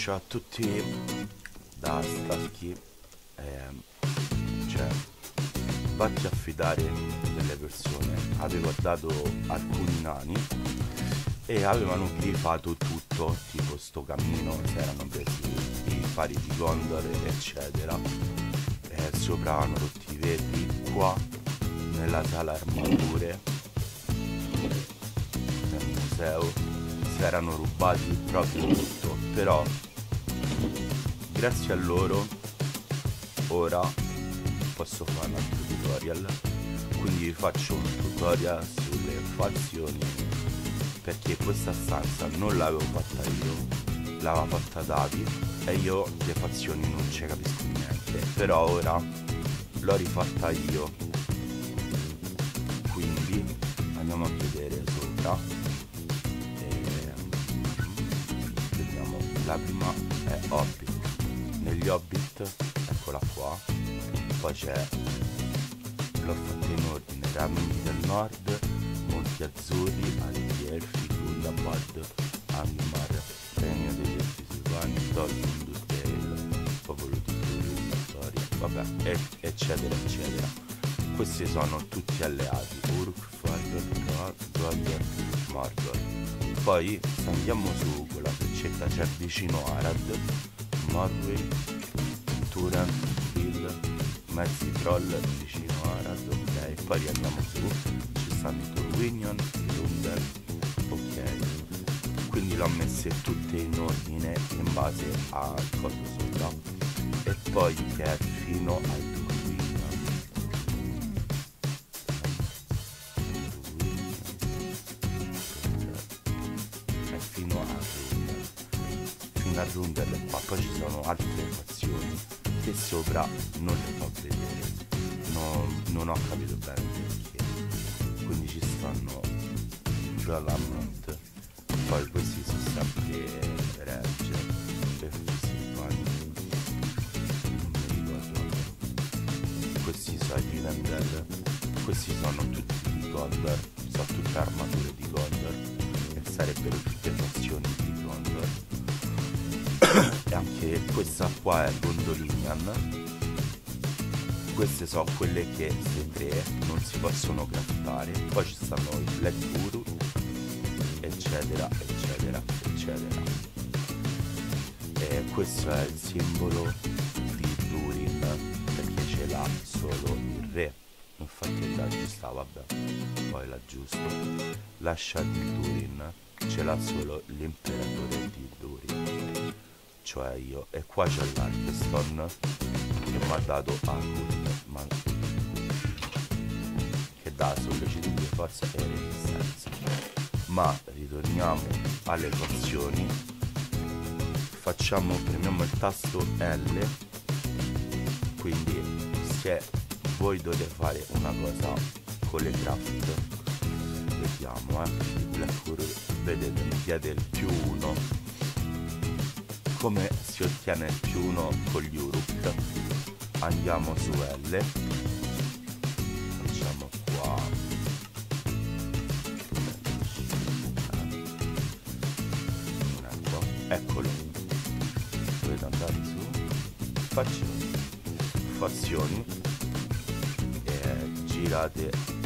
ciao a tutti da Staschi. Eh, cioè, a fidare delle persone. Avevo dato alcuni nani e avevano grifato tutto, tipo sto cammino, si erano presi i fari di Gondor, eccetera. E sopra hanno rotti i vetri qua nella sala armature nel museo si erano rubati proprio tutto però grazie a loro ora posso fare un altro tutorial. Quindi vi faccio un tutorial sulle fazioni perché questa stanza non l'avevo fatta io l'aveva fatta Davi e io le fazioni non ci capisco niente. Però ora l'ho rifatta io. Quindi andiamo a vedere sopra Eccola qua. Poi c'è l'ho fatta in ordine Ramini del Nord Monti Azzurri Alti Elfi Gundabad Angmar Regno degli Elfi Silvani Tolkien Dutale Popolo di Turi Storia vabbè eccetera eccetera. Questi sono tutti alleati Uruk, Fardor, Gondor, Mordor poi andiamo su quella freccetta c'è vicino Arad Morway Turan, Bill mezzi troll vicino Arad ok. Poi andiamo su ci stanno i Turwinion, i Lunder ok. Quindi l'ho messe tutte in ordine in base al coso sopra. E poi che è fino ai Turwinion e fino a Runder fino a qua poi ci sono altre fazioni che sopra non le fa vedere. Non, non ho capito bene perché. Quindi ci stanno Galamont poi questi sono sempre Regge. E questi sono i Rivendell questi sono tutti di Gondor sono tutte armature di Gondor e sarebbero tutte fazioni di Gondor e anche questa qua è Gondolinian. Queste sono quelle che se tre non si possono grattare poi ci stanno i Black Guru eccetera eccetera eccetera. E questo è il simbolo di Durin perché ce l'ha solo il re. Infatti là ci sta vabbè poi l'aggiusto lascia di Durin ce l'ha solo l'imperatore di Durin cioè io e qua c'è l'Arkeston che mi ha dato Akun ma che dà sollecito di forza e resistenza. Ma ritorniamo alle equazioni. Facciamo premiamo il tasto L quindi se voi dovete fare una cosa con le craft vediamo eh il Black vedete mi chiede il più 1 come si ottiene il più 1 con gli Uruk andiamo su L. Facciamo qua. Ecco eccolo. Dovete andare su. Fazioni fazioni. E girate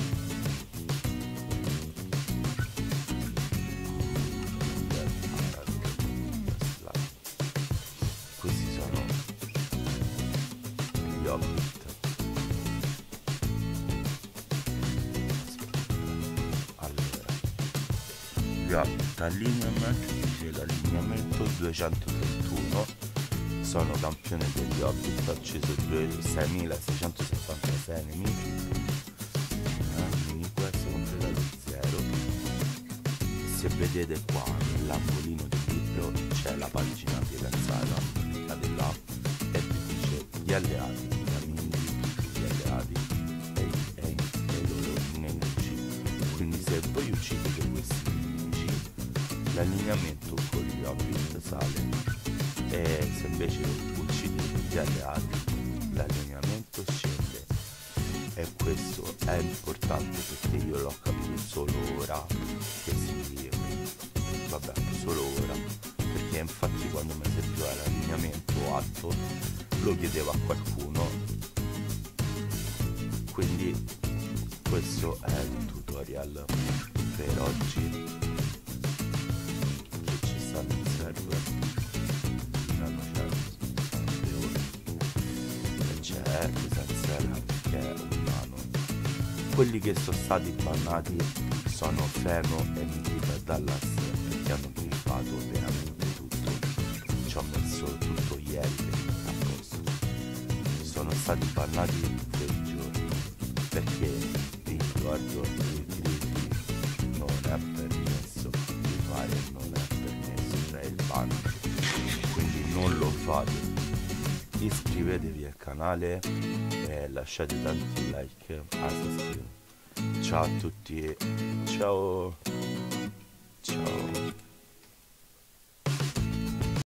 gli hobbit allineament dice l'allineamento 231 sono campione degli hobbit ho ucciso 6676 nemici. Eh, mini quest completato 0 se vedete qua nell'angolino del libro c'è la pagina fidanzata cliccate là e vi dice gli alleati l'allineamento con gli hobbit sale. E se invece uccidete gli alleati l'allineamento scende. E questo è importante perché io l'ho capito solo ora che si vabbè solo ora. Perché infatti quando mi serviva l'allineamento alto lo chiedevo a qualcuno. Quindi questo è il tutorial per oggi quelli che sono stati bannati sono Feno e Nikita Dallas che hanno griffato veramente tutto. Ci ho messo tutto ieri a posto sono stati bannati quei giorni perché vi ricordo fate iscrivetevi al canale e lasciate tanti like a subscrive ciao a tutti. Ciao. Ciao